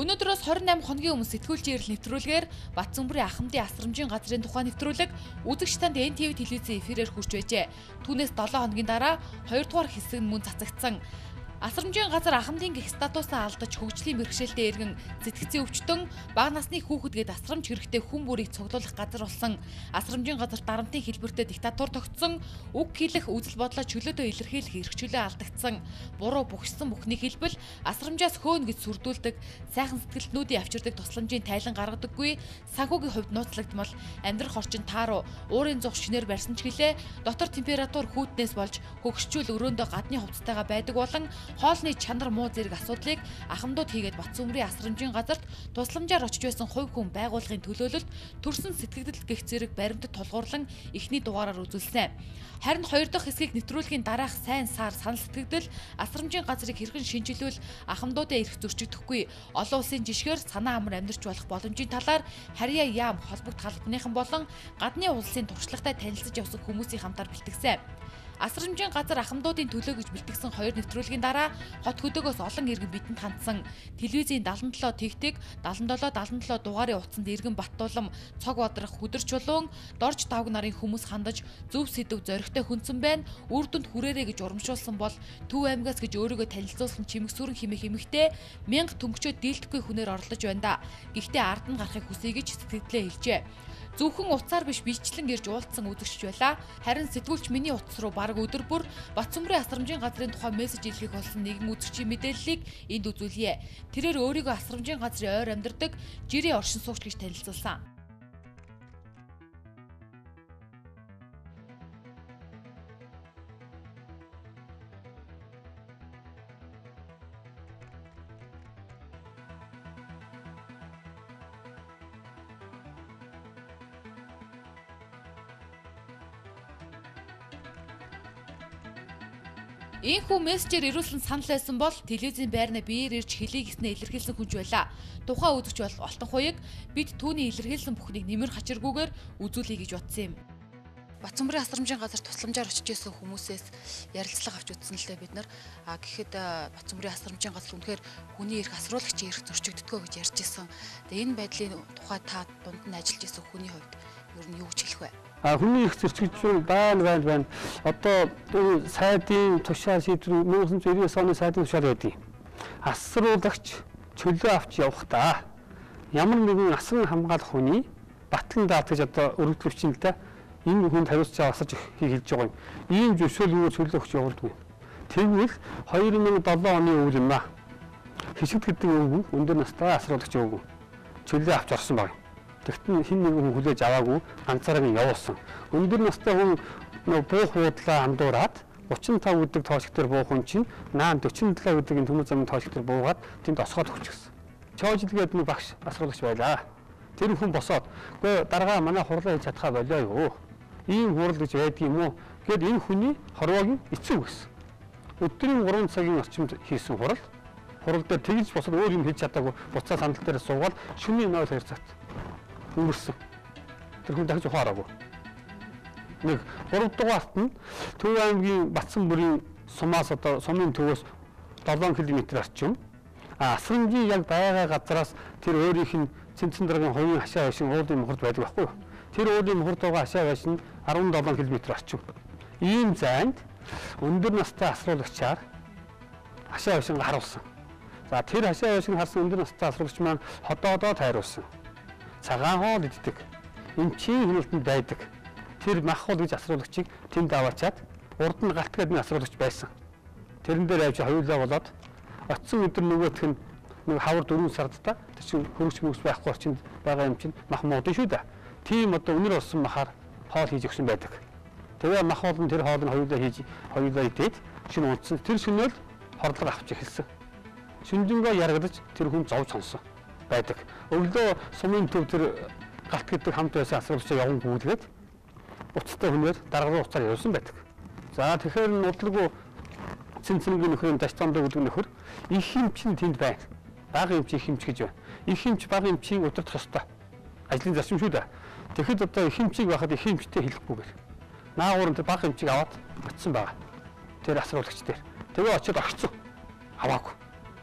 Өнөөдрөөс 28 хоногийн өмнө сэтгүүлчийн эрэл нэвтрүүлгээр Батцөмбөрийн ахмадын асрамжийн газрын тухай нэвтрүүлэг үзэгч танд NTV телевизийн эфирээр хүрч байжээ. Түүнээс 7 хоногийн дараа 2 дугаар хэсэг нь мөн цацагдсан. Асрамжийн газар ахмадын гих статусаа алдаж хөгжлийн бэрхшээлтэй иргэн сэтгцийн өвчтөн бага насны хүүхэд гээд асрамж хэрэгтэй хүн бүрийг цуглуулах газар болсон. Асрамжийн газар дарамтын хэлбэртэй диктатур тогтсон, үг хэлэх, үзэл бодлоо чөлөөдөө илэрхийлэх эрхчлөө алдагдсан. Буруу бүхсэн бүхний хэлбэл асрамжаас хөөн гэж сүрдүүлдэг, сайхан сэтгэлтнүүдийн авчирдаг тусламжийн тайлан гаргадаггүй, санхүүгийн хувьд нууцлагдмал, амьдрах орчин тааруу, уурын зух шинээр барьсан ч гэлээ. Дотор температур хүүтнээс болж хөгшчүүл өрөөндөө гадны хувцастайгаа байдаг болон хоолны чанар муу зэрэг асуудлыг ахмадууд хийгээд Батцөмрийн асрамжийн газарт тусламжаар очиж байсан хувь хүн байгууллагын төлөөлөлт төрсэн сэтгэгдэл гих зэрэг баримтад тулгуурлан эхний дугаараар үзүүлсэн. Харин хоёр дахь хэсгийг нэвтрүүлгийн дараах сайн сар санал сэтгэгдэл асрамжийн газрыг хэрхэн шинжилвэл ахмадуудаа ирэх зөрчигдөхгүй олон улсын жишгээр санаа амар амьдарч болох боломжийн талаар харьяа яам холбогд халбаныхан болон гадны улсын туршлагатай танилцж явсан хүмүүсийн хамтаар бэлтгэсэн. Асрамжийн газар ахмадуудын төлөө гэж бэлтгэсэн хоёр нэвтрүүлгийн дараа хот хөдөөгөөс олон иргэн бидэнд хандсан. Телевизийн 77 тэгтэг 77 77 дугаарын утсанд иргэн Баттулам, Цог Бодрох, Хөдөрч чулуун, Дорж давг нарын хүмүүс хандаж зөв сэдв зоригтой хүнсэн байна. Үр дүнд хүрээрэ гэж урамшуулсан бол Төв аймгаас гэж өөрийгөө танилцуулсан чимэг сүрэн химэх хэмэгтэй мянга төнгөчөө дийлдэхгүй хүнээр орлож байна да. Гэхдээ ард нь гарахыг хүсье гэж сэтгэлдээ хэлжээ. Зөвхөн утсаар биш бичлэн ирж уулзсан үзэгч байла. Харин сэтгүүлч миний утас руу баг өдөр бүр Батцөмрийн асрамжийн газрын тухай мессеж илгээх болсон нэгэн үзэгчийн мэдээллийг энд үзүүлье. Тэрээр өөрийгөө асрамжийн газрын ойр амьдардаг жирийн оршин суугч гэж танилцуулсан. Ийхүү мессежээр ирүүлсэн санал байсан бол телевизийн байрнаа биеэр ирж хэлийг гиснэ илэрхийлсэн хүнж байла. Тухайн үзэгч бол Олтон хуйг бид түүний илэрхийлсэн бүхнийг нэмэр хачиргүйгээр үзүүлэе гэж бодсон юм. Бацмбарын асрамжийн газар тусламжаар очиж исэн хүмүүсээс ярилцлага авч үзсэн л дээ бид нар. А гэхэд Бацмбарын асрамжийн газар үнэхээр хүний эрх асруулагчийн эрх зөрчигддгөө гэж ярьж исэн. Тэгээ энэ байдлын тухай та дунд нь ажиллаж исэн хүний хувьд ер нь юу гэж хэлэх вэ? А хүний их зэрчгчүүл байна байна байна. Одоо сайдын тушаал шийдвэр 1999 оны сайдын тушаал байдгийг. Асруулагч чөлөө авч явахдаа ямар нэгэн асран хамгаалах хүний батлан даат гэж одоо өргөдлөвчин л да. Энэ хүнд хариуцж авахсаж хэлж байгаа юм. Ийм зөвшөөрөл чөлөө өгч явуулдаг. Тэгвэл 2007 оны үйл юм аа. Хишиг гэдэг өвгөн өндөр настай асруулагч өвгөн чөлөө авч орсон байна. Тэгтэн хин нэгэн хүн хүлээж аваагүй ганцаараа нь явуулсан. Өндөр настай хүн нөө буух буудлаа андуураад 35 өдөр тоолох төр буух хүн чинь наан 47 өдрийн төмөр замын тоолох төр буугаад тэнд осгоод өгчихсөн. Чоожлгээд нэг багш асруулагч байлаа. Тэр хүн босоод үгүй дараагаа манай хурлаа хийж чадхаа болоо юу. Ийм хурал гэж байдаг юм уу? Гэт энэ хүний хорвоогийн эцэг гэсэн. Өдрийн 3 цагийн орчимд хийсэн хурал. Хурал дээр тэгж босоод өөр юм хийж чадаагүй буцаа сандал дээр суугаад шөнийн 02 цагт өнгөрсөн. Тэр хүн дахиж ухаараагүй. Нэг 3 дугаарт нь Төв аймгийн Батсан бүрийн сумаас одоо сумын төвөөс 7 км орчим. А Асрамжийн яг байгаа газараас тэр өөрийнх нь Цэнцэн дараагийн хувийн хашаа байшин уулын мохорд байдаг байхгүй юу? Тэр уулын мохорд байгаа хашаа байшин 17 км орчим. Ийм зайд өндөр настай асруулагчаар хашаа байшин харуулсан. За тэр хашаа байшин харсан өндөр настай асруулагч маань ходоодоо тайруулсан цагаан хоол иддэг. Эмчийн хяналтанд байдаг. Тэр мах хоол гэж асруулагчийг тэнд аваачаад урд нь галт гэдэг нэг асруулагч байсан. Тэрэн дээр авч хоёулаа болоод очсон өдөр нөгөөх нь нэг хавар дөрөв сард та тэр чинь хөрөгч мөс байхгүй орчинд байгаа юм чинь мах муудын шүү дээ. Тийм одоо өнөр болсон махаар хоол хийж өгсөн байдаг. Тэгээ мах нь тэр хоол нь хоёулаа хийж хоёулаа идээд шинэ унтсан. Тэр шөнөөл хордлого авч эхэлсэн. Шүнжэнгөө яргадаж тэр хүн зовж сонсон байдаг. Өглөө сумын төв тэр галт гэдэг хамт байсан асуулчаа явган гүйлгээд буцтай хүнээр дарга руу уцаар явсан байдаг. За тэгэхээр нудлгүй цэнцэнгийн нөхрийн дашцамдаг гэдэг нөхөр их хэмчин тэнд байна. Бага хэмч их хэмч гэж байна. Их хэмч бага хэмчийг удирдах ёстой. Ажлын зарчим шүү дээ. Тэгэхэд одоо их хэмчийг байхад их хэмчтэй хэлэхгүйгээр наагур тэр бага хэмчийг аваад очисон байгаа. Тэр асруулагч дээр. Тэгээ очиод огцсон. Аваагүй.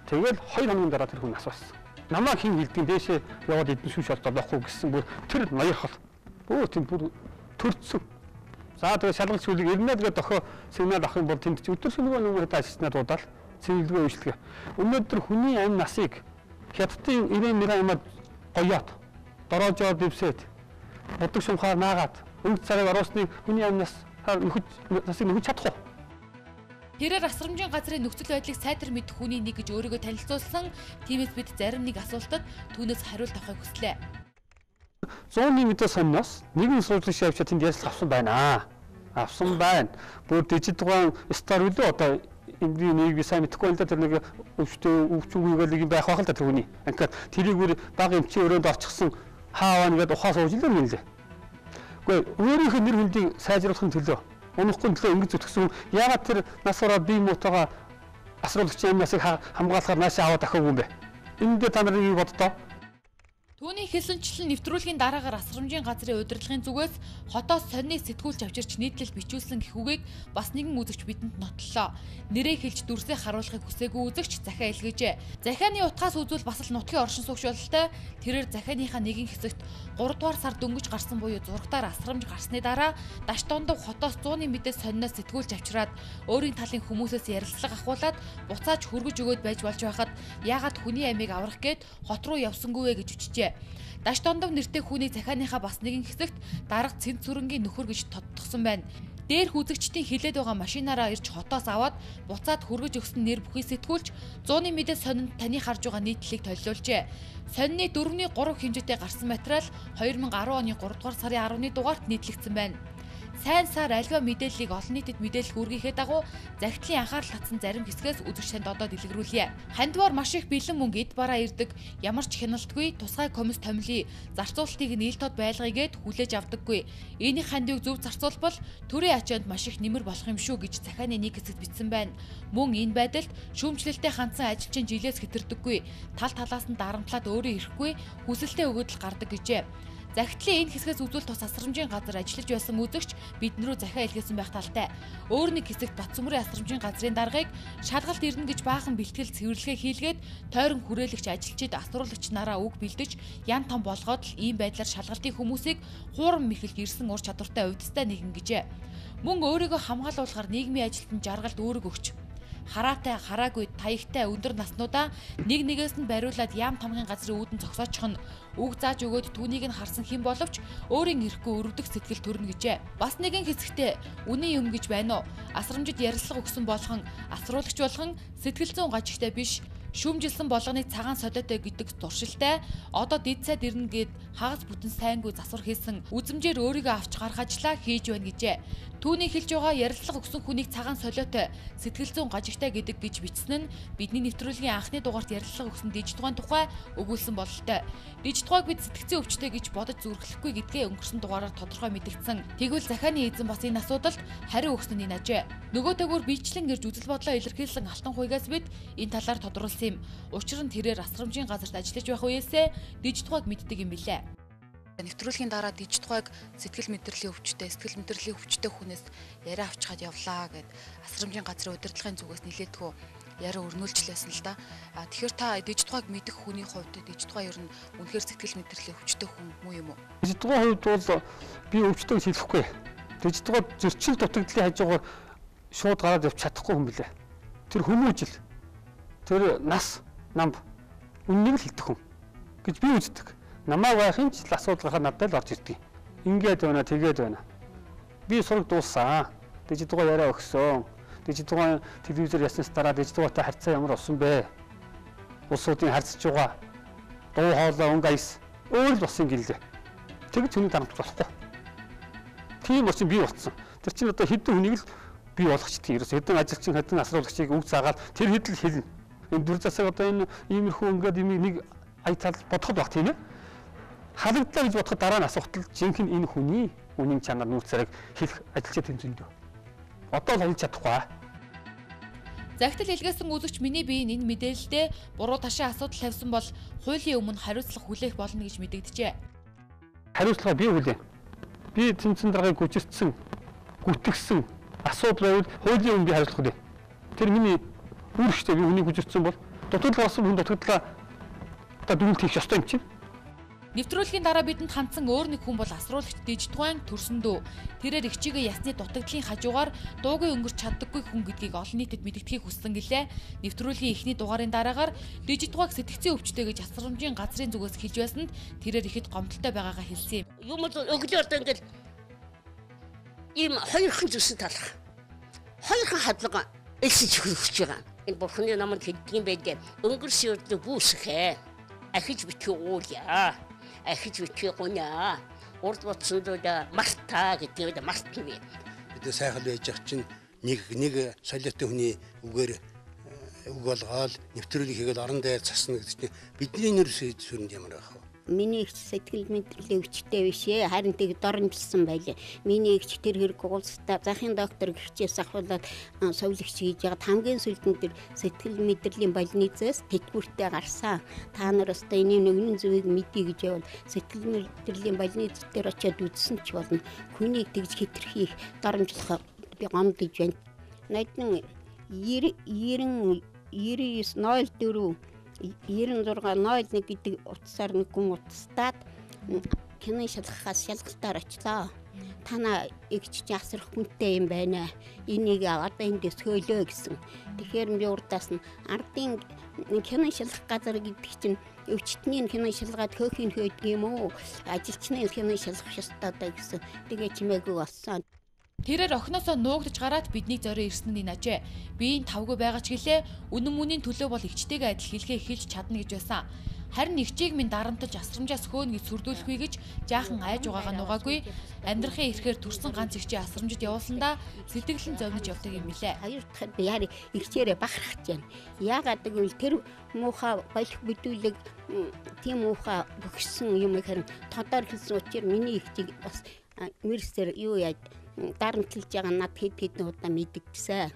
Тэгэл 2 хоногийн дараа тэр хүн асуусан. Намайг хэн хилдэг дээшээ яваад эдэн шүүш олдохгүй гэсэн бүр тэр ноёрхол. Бөө тийм бүр төрцсөн. За тэгээ шалгалт шүлэг ирнэ тэгээ дохоо сигнал авах юм бол тэнд ч өдөр шөнөгүй нэмэр таашснаа дуудаал цэвэрлэгээ үйлчлэгээ. Өнөөдөр хүний амь насыг хятадын 90 мэрэ юмад гоёот дороожоо дэвсээд бодог шумхаар наагаад өнгө царайг оруулсны хүний амь нас нөхөж насыг нөхөж чадах уу? Тэрээр асрамжийн газрын нөхцөл байдлыг сайтар мэдэх хүний нэг гэж өөрийгөө танилцуулсан. Тиймээс бид зарим нэг асуултад түүнээс хариулт авахыг хүслээ. 100-ны мэдээ сонноос нэгэн суулгын шавьчаа тэнд ярьцлах авсан байна. Авсан байна. Бүр дижит дугаан стар үлээ одоо энэ нэг би сайн мэдэхгүй л да тэр нэг өвчтөө өвчүүгүйгээл нэг юм байх байх л да тэр хүний. Ингээд тэрийг бүр баг эмчийн өрөөнд орчихсон хааваа нэгэд ухаа сууж илэр юм лээ. Гэхдээ өөрийнх нь нэр хүндийг сайжруулахын төлөө унахгүй төлөө ингэж зүтгэсэн яагаад тэр нас ороод бие муутайгаа асруулагчийн амнасыг хамгаалахаар наашаа аваад ахаагүй юм бэ? Энд дээр та нар юу боддоо? Түүний хэлсэнчлэн нэвтрүүлгийн дараагаар асрамжийн газрын удирдлагын зүгээс хотоос сонины сэтгүүлч авчирч нийтлэл бичүүлсэн гэхүүгийг бас нэгэн үзэгч бидэнд нотлолоо. Нэрээ хэлж дүрсээ харуулахыг хүсээгүй үзэгч захиа илгээжээ. Захианы утгаас үзвэл бас л нутгийн оршин суугчвалтай тэрээр захианыхаа нэгэн хэсэгт 3 дугаар сар дөнгөж гарсан буюу зурагтаар асрамж гарсны дараа даш дондов хотоос 100-ны мэдээ сониноос сэтгүүлч авчираад өөрийн талын хүмүүсээс ярилцлага ахуулаад буцааж хөргөж өгөөд байж болж байхад яагаад хүний амийг аврах гээд хот руу явсангүй вэ гэж үчижээ хэлжээ. Даш дондов нэртэй хүний захааныхаа бас нэгэн хэсэгт дарга цэнт сүрэнгийн нөхөр гэж тодтогсон байна. Дээрх үзэгчдийн хилээд байгаа машинаараа ирж хотоос аваад буцаад хүргэж өгсөн нэр бүхий сэтгүүлч 100-ны мэдээ сонинд таны харж байгаа нийтлэлийг толилуулжээ. Сонины 4-ний 3 хэмжээтэй гарсан материал 2010 оны 3 дугаар сарын 10-ны дугаарт нийтлэгдсэн байна сайн сар альва мэдээллийг олон нийтэд мэдээлэх үргийнхээ дагуу захидлын анхаарал татсан зарим хэсгээс үзэгч танд одоо дэлгэрүүлье. Хандвар маш их бэлэн мөнгө эд бараа ирдэг, ямар ч хяналтгүй тусгай комисс томилъя. Зарцуулалтыг нийл тод байлгаагээд хүлээж авдаггүй. Энийг хандвыг зөв зарцуулбал төрийн ачаанд маш их нэмэр болох юм шүү гэж захааны нэг хэсэгт бичсэн байна. Мөн энэ байдалд шүүмжлэлтэй хандсан ажилчин жилээс хэтэрдэггүй. Тал талаас нь дарамтлаад өөрөө ирэхгүй хүсэлтэд өгөөдөл гардаг гэжээ. Захидлын энэ хэсгээс үзүүл тус асрамжийн газар ажиллаж байсан үзэгч биднэрүү захиа илгээсэн байх талтай. Өөр нэг хэсэгт Батцөмрийн асрамжийн газрын даргаыг шалгалт ирнэ гэж баахан бэлтгэл цэвэрлэгээ хийлгээд тойрон хүрээлэгч ажилчид асруулагч нараа үг бэлдэж ян том болгоод л ийм байдлаар шалгалтын хүмүүсийг хуурам мэхэлж ирсэн ур чадвартай увдстай нэгэн гэжээ. Мөн өөрийгөө хамгаалуулахаар нийгмийн ажилтнанд жаргалд үүрэг өгч хараатай хараагүй таягтай өндөр наснуудаа нэг нэгээс нь бариулаад ям тамгын газрын үүдэн цогсоочих нь үг зааж өгөөд түүнийг нь харсан хэн боловч өөрийн ирэхгүй өрөвдөх сэтгэл төрнө гэжээ. Бас нэгэн хэсэгтээ үнэн юм гэж байна уу? Асрамжид ярилцлага өгсөн болгон асруулагч болгон сэтгэл зүйн гажигтай биш шүүмжилсэн болгоныг цагаан солиотой гэдэг туршилтай одоо дид сайд ирнэ гэд хагас бүтэн сайнгүй засвар хийсэн үзмжээр өөрийгөө авч гарах ажлаа хийж байна гэжээ. Түүний хэлж байгаа ярилцлага өгсөн хүнийг цагаан солиотой сэтгэл зүйн гажигтай гэдэг гэж бичсэн нь бидний нэвтрүүлгийн анхны дугаарт ярилцлага өгсөн дижитгуайн тухай өгүүлсэн бололтой. Дижитгуайг бид сэтгцэн өвчтэй гэж бодож зүрхлэхгүй гэдгээ өнгөрсөн дугаараар тодорхой мэдгдсэн. Тэгвэл захааны эзэн бас энэ асуудалд хариу өгсөн нь нажээ. Нөгөө төгөөр бичлэн гэрж үзэл бодлоо илэрхийлсэн алтан хуйгаас бид энэ талаар тодруулсан юм. Учир нь тэрээр асрамжийн газарт ажиллаж байх үеэсээ дижитгуайг мэддэг юм билээ. Нэвтрүүлгийн дараа дижитгуайг сэтгэл мэдрэлийн өвчтөй, сэтгэл мэдрэлийн өвчтөй хүнээс яриа авчгаад явлаа гэд асрамжийн газрын удирдлагын зүгээс нилээдгүү яриа өрнүүлжлээсэн л да. А тэгэхээр та дижитгуайг мэдэх хүний хувьд дижитгуай ер нь үнэхээр сэтгэл мэдрэлийн өвчтөй хүн муу юм уу? Дижитгуай хувьд бол би өвчтөйг хэлэхгүй. Дижитгуай зөрчил дутагдлын хажуугаар шууд гараад явж чадахгүй хүн билээ. Тэр хүмүүжил тэр нас намб үннийг л хэлдэг хүн гэж би үздэг. Намаа байхын ч асуудалгаа надад л орж ирдэг. Ингээд байна, тэгээд байна. Би сураг дууссан. Дижитал яриа өгсөн. Дижитал телевизээр яснаас дараа дижиталтай харьцаа ямар болсон бэ? Улсуудын харьцаж байгаа дуу хоолой өнгө айс өөр л болсон гэлээ. Тэгж хүний дарамт болохгүй. Тийм учраас би утсан. Тэр чинь одоо хэдэн хүнийг л би болгочдөг. Ерөөс хэдэн ажилчин хэдэн асруулагчийг үг заагаад тэр хэдэл хэлнэ энэ дүр засаг одоо энэ иймэрхүү ингээд нэг ая тал бодоход баг тийм ээ. Халагдлаа гэж бодоход дараа нь асуухтал жинхэнэ энэ хүний үнийн чанар нүүр царайг хэлэх ажилчид тэмцэндөө. Одоо л хэлж чадахгүй. Загтал илгээсэн үзэгч миний биеийн энэ мэдээлэлдээ буруу ташаа асуудал тавьсан бол хуулийн өмнө хариуцлага хүлээх болно гэж мэдэгдэжээ. Хариуцлага би хүлээн. Би цэмцэн даргаыг гүчирдсэн, гүтгсэн асуудал байвал хуулийн өмнө би хариуцлага хүлээн. Тэр миний үүрэгтэй би үнийг хүчирсэн бол дутагдлаа болсон хүн дутагдлаа одоо дүгнэлт хийх ёстой юм чинь. Нэвтрүүлгийн дараа бидэнд хандсан өөр нэг хүн бол асруулагч Дижитуан Төрсөндөө. Тэрээр эгчигээ ясны дутагдлын хажуугаар дуугүй өнгөрч чаддаггүй хүн гэдгийг олон нийтэд мэдгэдгийг хүссэн гэлээ. Нэвтрүүлгийн эхний дугаарын дараагаар Дижитуаг сэтгцийн өвчтэй гэж асрамжийн газрын зүгээс хэлж байсанд тэрээр ихэд гомдолтой байгаагаа хэлсэн юм. Юм бол өглөө одоо ингээл ийм хоёрхан зүсэд талах. Хоёрхан хадлага элсэж хөрөж байгаа. Энэ бурхны наманд хэлдэг юм байдаг. Өнгөрсөн өдрөө бүүсэхэ. Ахиж битгий уулаа ахиж битгий гуня. Урд бодсондоо мартаа гэдэг нь мартна. Бид сайхан байж ах чинь нэг нэг солиотой хүний үгээр үг болгоод нэвтрүүлэг хийгээд орон дээр засна гэдэг чинь бидний нэр сүрэнд ямар байх? Миний их сэтгэл мэдрэлийн өвчтэй биш ээ. Харин тэг доромжилсан байлээ. Миний ихч тэр хэрэг уулзтаа захын доктор гэрчээс ахуулаад совлогч хийж ягаад хамгийн сүүлдэн тэр сэтгэл мэдрэлийн больницаас тэтгүүртээ гарсан. Та нар өстой энэ нэгэн зүгийг мэдээ гэж явал сэтгэл мэдрэлийн больниц дээр очиад үзсэн ч болно. Хүнийг тэгж хитрхийх доромжлох би гомдож байна. Найдан 90 90 99 04 96 01 гэдэг утсаар нэг хүн утастаад кино шалгахаас шалгалтаар очлоо. Тана эгч ясрах хүнтэй юм байна. Энийг одоо эндээс хөөлөө гэсэн. Тэгэхээр би урдаас нь ардын кино шалгах газар гэдэг чинь өвчтний кино шалгаад хөөхийг хөөдөг юм уу? Ажилчны кино шалгах ёстой даа гэсэн. Тэгээ чимээгүй болсон. Тэрээр охиноосоо нуугдж гараад биднийг зорио ирсэн нь нажээ. Би энэ тавгүй байгаа ч гэлээ үнэн мөний төлөө бол эгчтэйгээ адил хэлгээ хэлж чадна гэж байсан. Харин нэгчийг минь дарамтаж асрамжаас хөөнө гэж сүрдүүлэхгүй гэж жаахан айж байгаагаа нугаагүй. Амьдрахын ирэхээр төрсэн ганц эгчээ асрамжид явуулсандаа сэтгэлэн зовниж явдаг юм билээ. Хоёр дахь би яари эгчээрээ бахархаж байна. Яагаад гэвэл тэр муухай болох бүдүүлэг тийм муухай бөхсөн юм хэрэг тодор хэлсэн учраас миний эгчийг бас мэрсээр юу яаж дарамтлж байгаа над хэд хэдэн удаа мэдгэсэн.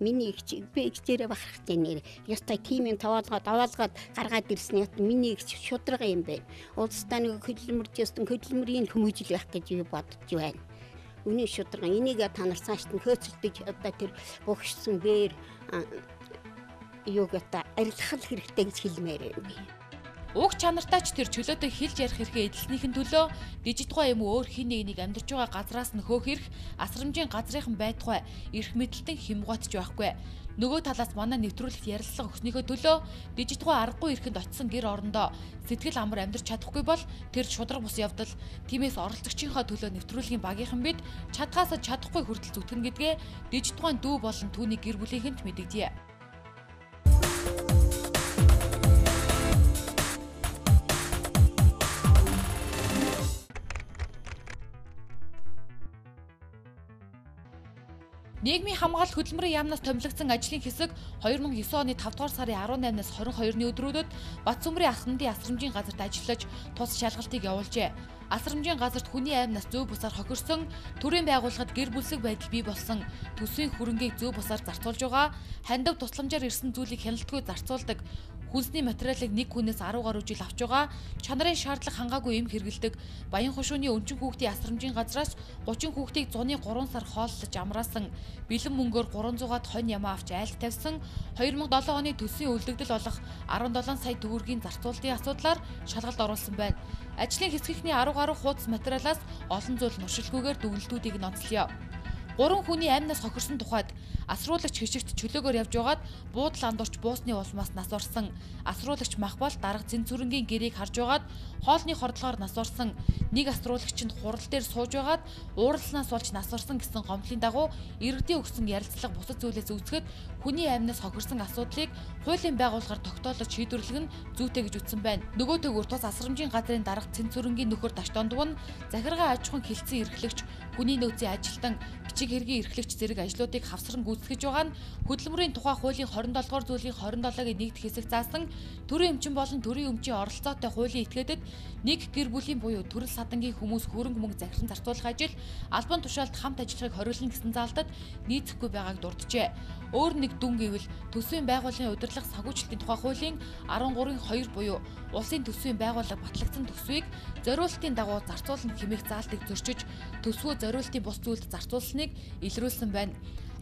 Миний их би ихчээрээ бахарх тэнэр. Ястай тийм юм таваалгаад аваалгаад гаргаад ирсэн ят миний их шудрага юм бэ. Улстай нэг хөдөлмөрч ястан хөдөлмөрийн хүмүүжил байх гэж би бодож байна. Үний шудрага энийг та нар цааш нь хөөцөлдөж одоо тэр бухшсан бээр юуг та арилгах хэрэгтэй гэж хэлмээр байна. Уг чанартай ч тэр чөлөөтэй хилж ярих хэрэгээ эдэлснийхэн төлөө дижитгой юм өөр хин нэгнийг амьдарч байгаа газраас нь хөөх хэрэг асрамжийн газрынхан байтугай эрх мэдэлтэн хямгуутж байхгүй. Нөгөө талаас манай нэвтрүүлэгт ярилцлага өгснөөхөө төлөө дижитгой аргагүй эрхэнд очисон гэр орондоо сэтгэл амар амьдарч чадахгүй бол тэр шудраг бус явдал тиймээс оролцогчийнхоо төлөө нэвтрүүлгийн багийнхан бид чадхаасаа чадахгүй хүртэл зүтгэн гэдгээ дижитгойн дүү болон түүний гэр бүлийнхэнд мэдэгдэе. Нийгмийн хамгаалалт хөдөлмөрийн яамнаас томилогдсон ажлын хэсэг 2009 оны 5 дугаар сарын 18-наас 22-ны өдрүүдэд Батцөмрийн ахмадын асрамжийн газарт ажиллаж тус шалгалтыг явуулжээ. Асрамжийн газарт хүний аймнаас зөв бусаар хохирсон төрийн байгууллагад гэр бүлсэг байдал бий болсон. Төсвийн хөрөнгийг зөв бусаар зарцуулж байгаа. Хандив тусламжаар ирсэн зүйлийг хяналтгүй зарцуулдаг Хүнсний материалыг нэг хүнээс 10 гаруй жил авч байгаа чанарын шаардлага хангаагүй юм хэрэгэлдэг. Баян хушууны өнчин хүүхдийн асрамжийн газраас 30 хүүхдийг зуны 3 сар хооллож амраасан. Бэлэн мөнгөөр 300-аад хонь ямаа авч айлт тавьсан. 2007 оны төсвийн үлдэгдэл болох 17 сая төгрөгийн зарцуулалтын асуудлаар шалгалт оруулсан байна. Ажлын хэсгийнхний 10 гаруй хуудас материалаас олон зүйл нуршилгүйгээр дүгнэлтүүдийг ноцлоё. Гурван хүний амнаас хохирсон тухайд асруулагч хишигт чөлөөгөөр явж байгаад буудал андуурч буусны улмаас нас орсон. Асруулагч махбал дарга зэн зүрэнгийн гэрээг харж байгаад хоолны хордлогоор нас орсон. Нэг асруулагч нь хурал дээр сууж байгаад ууралснаас болж нас орсон гэсэн гомдлын дагуу иргэдийн өгсөн ярилцлага бусад зүйлээс үүсгэхэд хүний амнаас хохирсон асуудлыг хуулийн байгууллагаар тогтоолож шийдвэрлэх нь зүйтэй гэж үзсэн байна. Нөгөө төгөр тус асрамжийн газрын дарга зэн зүрэнгийн нөхөр Таштондов нь захиргаа аж ахуйн хилцэн эрхлэгч хүний нөөцийн ажилтан бичиг хэргийн эрхлэгч зэрэг ажлуудыг хавсран гүйцэтгэж байгаа нь хөдөлмөрийн тухай хуулийн 27 дугаар зүйлийн 27-гийн нэгд хэсэг заасан төрийн өмчин болон төрийн өмчийн оролцоотой хуулийн этгээдэд нэг гэр бүлийн буюу төрөл садангийн хүмүүс хөрөнгө мөнгө захиран зарцуулах ажил албан тушаалд хамт ажиллахыг хориглоно гэсэн заалтад нийцэхгүй байгааг дурджээ. Өөр нэг дүн гэвэл төсвийн байгууллагын удирдлага санхүүжилтийн тухай хуулийн 13-ын 2 буюу улсын төсвийн байгууллага батлагдсан төсвийг зориулалтын дагуу зарцуулна хэмээх заалтыг зөрчиж төсвөө зориулалтын бус зүйлд зарцуулсныг илрүүлсэн байна.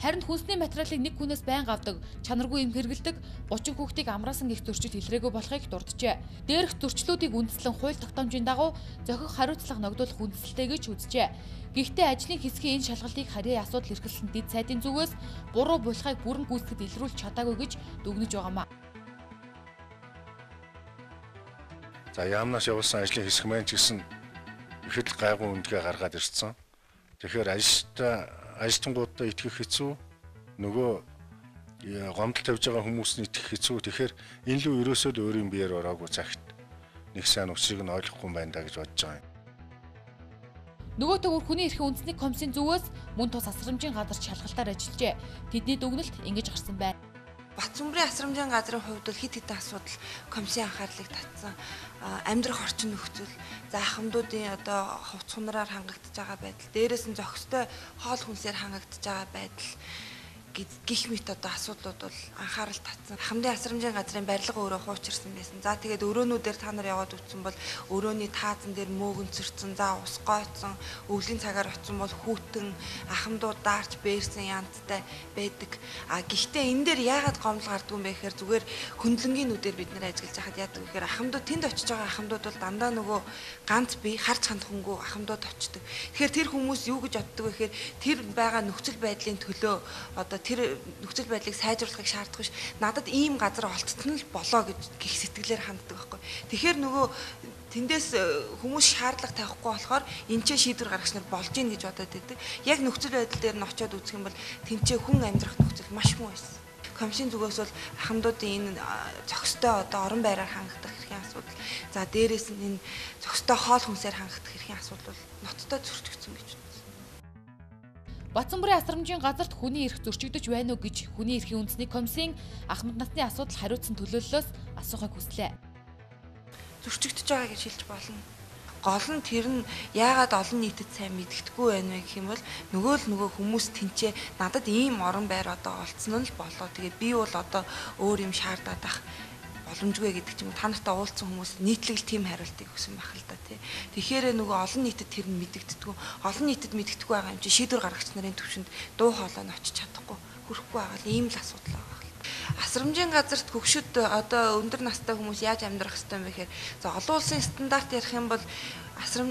Харин хүнсний материалыг нэг хүнээс байнга авдаг, чанаргүй юм хэрэгэлдэг 30 хүүхдийг амраасан гих зөрчил илрээгүй болохыг дурджээ. Дээрх зөрчлүүдийг үндэслэн хууль тогтоомжийн дагуу зохих хариуцлага ногдуулах хүнсэлтэй гэж үзжээ. Гэхдээ ажлын хэсгийн энэ шалгалтыг харьяа асуудал эрхэлсэн дэд сайдын зүгээс буруу булхайг бүрэн гүйцэтгэд илрүүлж чадаагүй гэж дүгнэж байгаамаа. За яамнаас явуулсан ажлын хэсэг маань ч гэсэн ихэд л гайгүй үндгээ гаргаад ирсэн. Тэгэхээр ажилтаа ажилтнуудаа итгэх хэцүү нөгөө гомдол тавьж байгаа хүмүүсний итгэх хэцүү. Тэгэхээр энэ лүү ерөөсөө л өөрийн биеэр ороогүй цагт нэг сайн үсрийг нь ойлгохгүй юм байна да гэж бодож байгаа юм. Нөгөө төгөр хүний эрхийн үндэсний комиссийн зүгээс мөн тус асрамжийн газар шалгалтаар ажиллажээ. Тэдний дүгнэлт ингэж гарсан байна. Батцумбрын асрамжийн газрын хувьд бол хит хитэн асуудал комиссийн анхаарлыг татсан. Амьдрах орчин нөхцөл, за ахмадуудын одоо хувц хунараар хангагдж байгаа байдал, дээрээс нь зохистой хоол хүнсээр хангагдж байгаа байдал гих мэт одоо асуудлууд бол анхаарал татсан. Хамдын асрамжийн газрын барилга өөрөө хуучирсан байсан. За тэгээд өрөөнүүдээр та нар яваад үтсэн бол өрөөний таазан дээр мөөгөнцөрцөн, за ус гойцсон, өвлийн цагаар очсон бол хүүтэн, ахмадууд даарч бээрсэн янзтай байдаг. А гэхдээ энэ дээр яагаад гомдол гардгүй юм бэ гэхээр зүгээр хөндлөнгийнүүдээр бид нэр ажиглаж хахад яадаг вэ гэхээр ахмадууд тэнд очиж байгаа ахмадууд бол дандаа нөгөө ганц бие харж хандхангүй ахмадууд очдог. Тэгэхээр тэр хүмүүс юу гэж боддог вэ гэхээр тэр байгаа нөхцөл байдлын төлөө одоо тэр нөхцөл байдлыг сайжруулахыг шаарддаг ш. Надад ийм газар олцсон л болоо гэж гих сэтгэлээр ханддаг байхгүй. Тэгэхээр нөгөө тэндээс э, хүмүүс шаардлага тавихгүй болохоор энэ ч шийдвэр гаргах нар болж ийн гэж бодоод байдаг. Яг нөхцөл байдал дээр нь очиод үзэх юм бол тэнцээ хүн амьдрах нөхцөл маш муу байсан. Комиссийн зүгээс бол ахмадуудын энэ зохистой одоо орон байраар хангагдах хэрхэн асуудал. За дээрээс нь энэ зохистой хоол хүнсээр хангагдах хэрхэн асуудал бол ноцтой зөрчигдсөн гэж Батцанбарын асрамжийн газарт хүний эрх зөрчигдөж байна уу гэж хүний эрхийн үндэсний комиссийн ахмад насны асуудал хариуцсан төлөөллөөс асуухыг хүслээ. Зөрчигдөж байгаа гэж хэлж болно. Гол нь тэр нь яагаад олон нийтэд сайн мэдгэдэггүй байна вэ гэх юм бол нөгөө л нөгөө хүмүүс тэнцээ надад ийм орон байр одоо олцсон нь л болоо. Тэгээд би бол одоо өөр юм шаардаад ах боломжгүй гэдэг ч юм уу та нартай уулзсан хүмүүс нийтлэг тийм хариултыг өгсөн байх л да тий. Тэгэхээр нөгөө олон нийтэд тэр нь мэдэгддэггүй олон нийтэд мэдэгдэхгүй байгаа юм чи шийдвэр гаргагч нарын төвшөнд дуу хоолой нь очиж чадахгүй хүрэхгүй байгаа л ийм л асуудал байгаа асрамжийн газарт хөгшөд одоо өндөр настай хүмүүс яаж амьдрах хэвтэй юм бэ гэхээр за олон улсын стандарт ярих юм бол асрам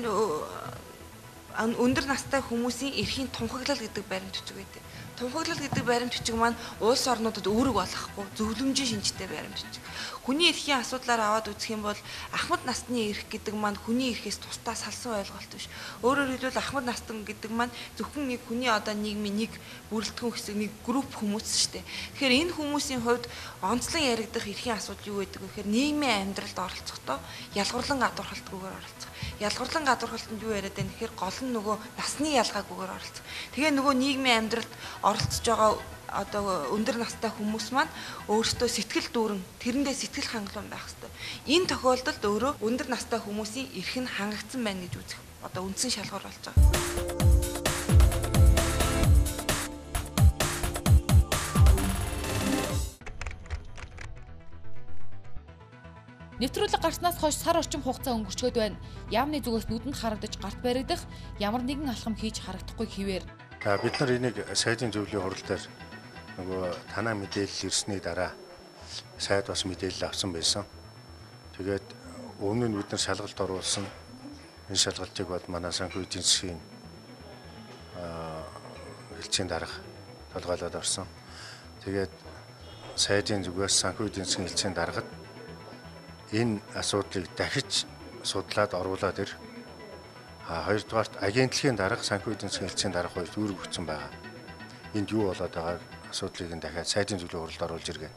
өндөр настай хүмүүсийн эрхийн тунхаглал гэдэг баримт бичиг байдаг. Тунхаглал гэдэг баримт бичиг маань улс орнуудад үүрэг болохгүй зөвлөмжийн шинжтэй баримт бичиг. Хүний эрхийн асуудлаар аваад үзэх юм бол ахмад насны эрх гэдэг маань хүний эрхээс тусдаа салсан ойлголт биш. Өөрөөр хэлбэл ахмад настан гэдэг маань зөвхөн нэг хүний одоо нийгмийн нэг бүрэлдэхүүн хэсэг нэг групп хүмүүс шүү дээ. Тэгэхээр энэ хүмүүсийн хувьд онцлон яригдах эрхийн асуудал юу гэдэг вэ гэхээр нийгмийн амьдралд оролцохдоо ялгуурлан гадуурхалтгүйгээр оролцох. Ялгуурлан гадуурхалтанд юу яриад байна гэхээр гол нь нөгөө насны ялгаагүйгээр оролцох. Тэгээ нөгөө нийгмийн амьдралд оролцож байгаа одоо өндөр настай хүмүүс маань өөрсдөө сэтгэл дүүрэн тэрэндээ сэтгэл хангалуун байх хэрэгтэй. Энэ тохиолдолд өөрөө өндөр настай хүмүүсийн эрх нь хангагдсан байна гэж үзэх одоо үндсэн шалгуур болж байгаа. Нэвтрүүлэг гарснаас хойш сар орчим хугацаа өнгөрчөөд байна. Яамны зүгээс нүдэнд харагдаж гарт баригдах ямар нэгэн алхам хийж харагдахгүй хിവэр. Бид нар энийг сайдын зөвлөлийн хурал дээр нөгөө танаа мэдээлэл ирсний дараа сайд бас мэдээлэл авсан байсан. Тэгээд өмнө нь бид нар шалгалт оруулсан. Энэ шалгалтыг бод манай санхүү эдийн засгийн хэлцээний дарга толгойлоод орсон. Тэгээд сайдын зүгээс санхүү эдийн засгийн хэлцээний даргад энэ асуудлыг дахиж судлаад оруулаад ир. А хоёрдугаарт агентлагийн дарга санхүү эдийн засгийн хэлцээний дарга хоёр үүрэг өгсөн байгаа. Энд юу болоод байгааг асуудлыг нь дахиад сайдын зөвлөлийн хуралд оруулж иргэ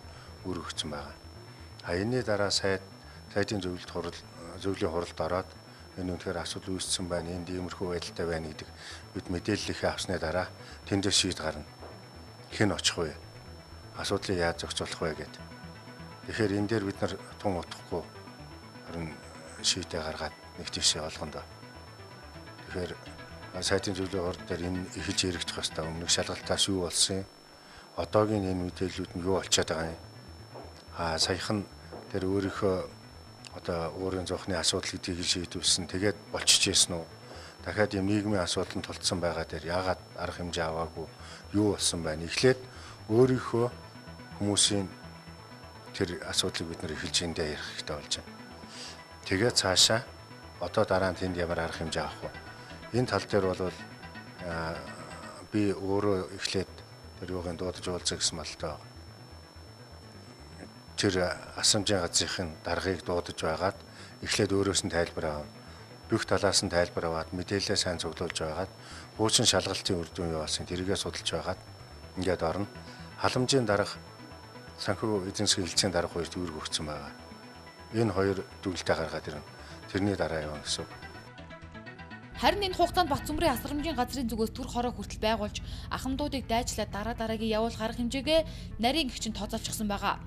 үр өгсөн байгаа. А энэний дараа сайд сайдын зөвлөлт хурал зөвлөлийн хуралд ороод энэ үнэхээр асуудал үүссэн байна, энд иймэрхүү байдалтай байна гэдэг бид мэдээлэл их авсны дараа тэндээс шийд гарна. Хэн очих вэ? Асуудлыг яаж зохицуулах вэ гэдэг. Тэгэхээр энэ дээр бид нар тун утгахгүй харин шийдэ гаргаад нэг тийшээ олгондоо. Тэгэхээр сайтын зөвлөлийн хурал дээр энэ ихэж эргэж хэвээр өмнөх шалгалтаас юу болсон юм? Одоогийн энэ мэдээллүүд нь юу болчиход байгаа юм. Аа саяхан тэр өөрийнхөө одоо өөрийн зохны асуудал гэдгийг шийдвэрсэн. Тэгээд болчихжсэн үү? дахиад юм нийгмийн асуудал тулцсан байгаа дээр яагаад арга хэмжээ аваагүй юу болсон байна. Эхлээд өөрийнхөө хүмүүсийн тэр асуудлыг бид нэр эхэлж эндээ ярих хэрэгтэй болж байна. Тэгээд цаашаа одоо дараа нь тэнд ямар арга хэмжээ авах вэ? Энэ тал дээр бол би өөрөө эхлээд тэр юугийн дуудаж уулзах гэсэн малтай байна. Тэр асамжийн газрын даргаыг дуудаж байгаад эхлээд өөрөөс нь тайлбар авна. Бүх талаас нь тайлбар аваад мэдээлэлээ сайн цуглуулж байгаад хуучин шалгалтын үр дүн юу болсон тэргээ судалж байгаад ингээд орно. Халамжийн дарга санхүү эзэн засгийн хэлцээний дарга хоёр төгрөг өгсөн байгаа. Энэ хоёр дүгэлтэй гаргаад ирнэ. Тэрний дараа явна гэсэн үг. Харин энэ хугацаанд Батцүмбрийн асрамжийн газрын зүгээс төр хороо хүртэл байгуулж ахмадуудыг дайчлаад дараа дараагийн явуул гарах хэмжээгээ нарийн гिचэн тооцоолчихсон байгаа.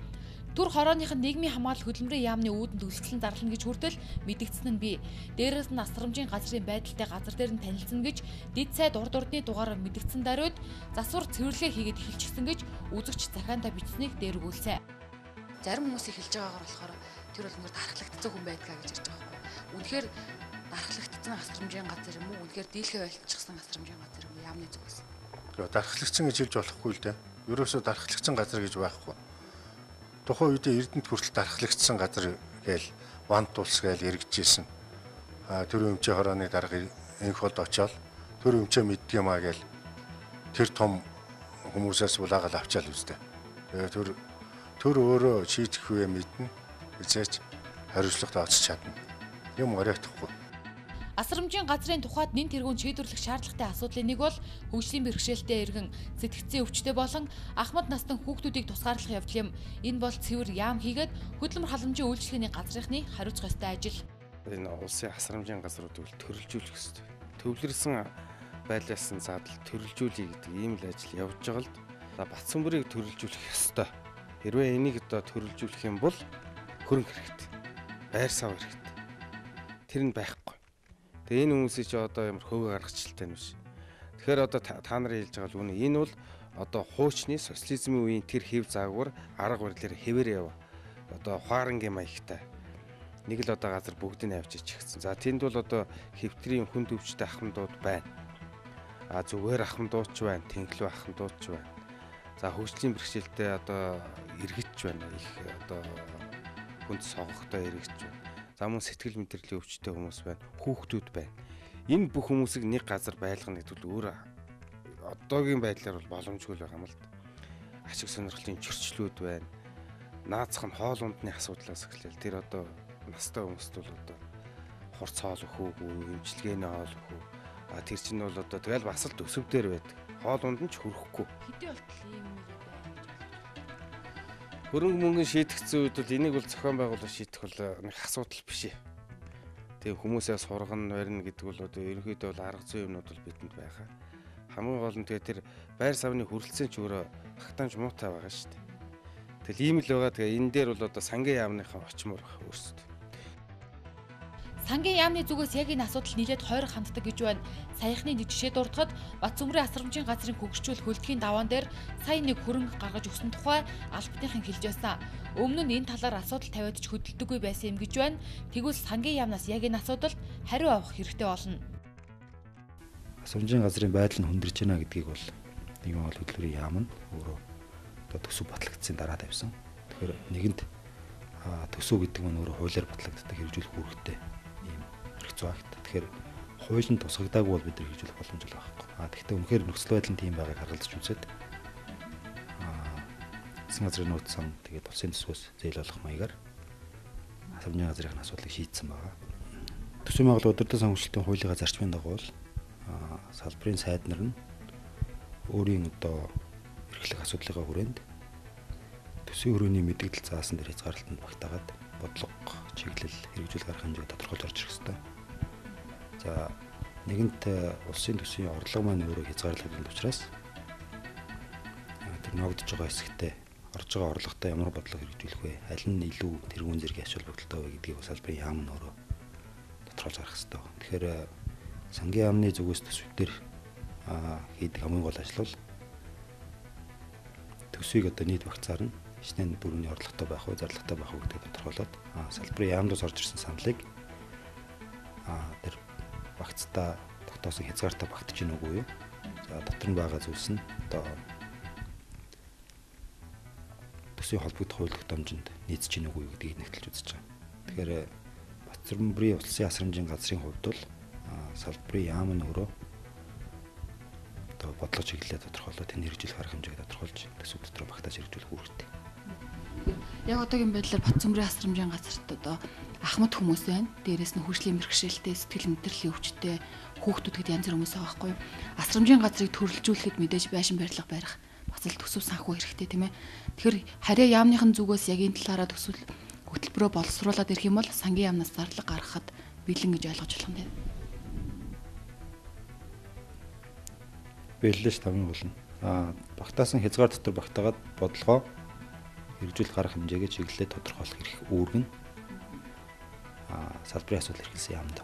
Түр хорооных нь нийгмийн хамгаалал хөдөлмөрийн яамны үүдэн төлөвлөлтөнд зарлана гэж хүртэл мэдгдсэн нь би. Дээрээс нь асрамжийн газрын байдалтай газар дээр нь танилцсан гэж дид сайд урд урдны дугаараар мэдгдсэн даруйд засвар цэвэрлэгээ хийгээд эхэлчихсэн гэж үзэгч захаанда бичсэнийг дээргүүлсэн. Зарим хүмүүс хэлж байгаагаар болохоор тэр бол ингээд дархлагдсан хүн байдгаа гэж ярьж байгаа байхгүй. Үнэхээр дархлагдсан асрамжийн газар юм уу? Үнэхээр дийлхэ байлчихсан асрамжийн газар юм уу? Яамны зүгээс. Дархлагдсан гэж хэлж болохгүй л дээ. Ерөөсөө дархлагдсан газар гэж байхгүй тухайн үедээ Эрдэнэт хүртэл дархлагдсан газар гээл вант тулс гээл эргэжсэн. А тэр өмчөө хорооны дарга энх болд очоод тэр өмчөө мэддэг юм а гээл тэр том хүмүүсээс улаагаад авчаал үстэй. Тэгээ тэр тэр өөрөө шийдэх үе мэднэ. Эцээч хариуцлагад оцч чадна. Юм оройтхгүй. Асрамжийн газрын тухайд нэн тэргуун шийдвэрлэх шаардлагатай асуудлын нэг бол хөгжлийн бэрхшээлтэй иргэн сэтгцийн өвчтөй болон ахмад настан хүүхдүүдийг тусгаарлах явдал юм. Энэ бол цэвэр яам хийгээд хөдөлмөр халамжийн үйлчлэгээний газрынхны хариуц ёстой ажил. Энэ улсын асрамжийн газруудыг төрөлжүүлэх ёстой. Төвлөрсөн байлаас нь задал төрөлжүүлэе гэдэг ийм л ажил явж байгаа л да Батсүмбэрийг төрөлжүүлэх ёстой. Хэрвээ энийг одоо төрөлжүүлэх юм бол хөрөнгө хэрэгтэй. Байр сав хэрэгтэй. Тэр нь байхгүй. Тэгээ энэ хүмүүсийг чи одоо ямар хөвөө гаргачлалтай юм биш. Тэгэхээр одоо та нар хэлж байгаа л үнэ. Энэ бол одоо хуучны социализмын үеийн тэр хэв заагвар арга барилаар хэвээр яв. Одоо хуарангийн маягтай. Нэг л одоо газар бүгдийг авчиж чихсэн. За тэнд бол одоо хэвтрийн хүн төвчтэй ахмадууд байна. А зүгээр ахмадууд ч байна, тэнхлүү ахмадууд ч байна. За хөгжлийн бэрхшээлтэй одоо иргэдч байна. Их одоо хүнд согогтой иргэдч байна За мөн сэтгэл мэдрэлийн өвчтөй хүмүүс байна, хүүхдүүд байна. Энэ бүх хүмүүсийг нэг газар байлгах гэдэг бол өөр одоогийн байдлаар бол боломжгүй байгаа юм л да. Ашиг сонирхлын чөрчлүүд байна. Наацх нь хоол ундны асуудлаас эхлээл тэр одоо настай хүмүүст бол одоо хурц хоол өх үү, эмчилгээний хоол өх үү. А тэр чинь бол одоо тэгэл бас л төсөв дээр байдаг. Хоол унд нь ч хөрөхгүй. Хэдий болтол хөрөнгө мөнгөний шийтгэцэн үед бол энийг бол зохион байгуулалт шийдэх бол нэг асуудал биш ээ. Тэгээ хүмүүсээс сургана барина гэдэг бол одоо ерөнхийдөө бол арга зүйн юмнууд бол бидэнд байгаа. Хамгийн гол нь тэгээ тэр байр савны хүрэлцэн ч өөрөө хагтаамж муутай байгаа шүү дээ. Тэгэл ийм л байгаа. Тэгээ энэ дээр бол одоо сангийн яамныхаа очмоор өөрсдөө Сангийн яамны зүгээс яг энэ асуудал нийлээд хойрох ханддаг гэж байна. Саяхны нэг жишээ дурдахад Батцөмрийн асрамжийн газрын хөгжчүүл хөлтгийн даваан дээр сая нэг хөрөнгө гаргаж өгсөн тухай албатныхан хэлж байсан. Өмнө нь энэ талаар асуудал тавиад ч хөдөлдөггүй байсан юм гэж байна. Тэгвэл сангийн яамнаас яг энэ асуудалд хариу авах хэрэгтэй болно. Асрамжийн газрын байдал нь хүндэрч байна гэдгийг бол нэгэн ол хөдөлгөөний яам нь өөрөө одоо төсөв батлагдсан дараа тавьсан. Тэгэхээр нэгэнт төсөв гэдэг нь өөрөө хуулиар батлагддаг хэрэгжүүлэх үүрэгтэй хэцүү багт. Тэгэхээр хууль нь тусгагдаагүй бол бид нар хийж болох боломжтой байхгүй. А тэгэхээр үнэхээр нөхцөл байдал нь тийм байгааг харгалзаж үзээд аа засгийн газрын нөөцсөн тэгээд улсын төсвөөс зээл болох маягаар асамжны газрын асуудлыг шийдсэн байгаа. Төсвийн байгууллага өдөртөө сонгогчдын хуулийнхаа зарчмын дагуу л салбарын сайд нар нь өөрийн одоо эрхлэх асуудлынхаа хүрээнд төсвийн өрөөний мэдээлэл заасан дээр хязгаарлалтанд багтаагаад бодлого чиглэл хэрэгжүүл гарах хэмжээ тодорхойлж орж ирэх ёстой. За нэгэнт э, улсын төсвийн орлого маань өөрөө хязгаарлагдсан учраас тэр ногдож байгаа хэсэгтээ орж байгаа орлоготой ямар бодлого хэрэгжүүлэх вэ? Аль нь илүү тэргуун зэрэг ач холбогдолтой вэ гэдгийг бас албарын яам нь өөрөө тодорхойлж гарах хэрэгтэй. Тэгэхээр э, сангийн яамны зүгээс төсвүүдээр хийдэг хамгийн гол ажил бол төсвийг одоо нийт багцаар нь хичнээн бүрний орлоготой байх уу, зарлагтай байх уу гэдгийг тодорхойлоод салбарын яамдаас орж ирсэн саналыг тэр багцтай багтаасан хязгаартаа багтаж гин үгүй юу? За дотор нь байгаа зүйлс нь одоо төсвийн холбогдох хууль тогтоомжинд нийцж гин үгүй гэдгийг нэгтэлж үзэж байгаа. Тэгэхээр Батцэрмбрийн улсын асрамжийн газрын хувьд бол салбарын яам нь өөрөө одоо бодлого чиглэлээ тодорхойлоод тэн хэрэгжүүлэх арга хэмжээг тодорхойлж төсөв дотор багтааж хэрэгжүүлэх үүрэгтэй. Яг одоогийн байдлаар Батцэмрийн асрамжийн газарт одоо ахмад хүмүүс байна. Дээрээс нь хөгжлийн мэрэгшээлтэй, сэтгэл мэдрэлийн өвчтэй хүүхдүүд гэд янз бүр хүмүүс байгаа байхгүй юу? Асрамжийн газрыг төрөлжүүлэхэд мэдээж байшин барилга барих бас л төсөв санхүү хэрэгтэй тийм ээ. Тэгэхээр харьяа яамныхын зүгээс яг энэ талаараа төсвөл хөтөлбөрөө боловсруулад ирэх юм бол сангийн яамнаас зарлага гаргахад бэлэн гэж ойлгож болох юм байна. Бэллэж тавын болно. Аа багтаасан хязгаар дотор багтаагаад бодлогоо хэрэгжүүлэх гарах хэмжээгээ чиглэлээ тодорхойлох эрх аа салбарын асуудал эрхэлсэн яамд.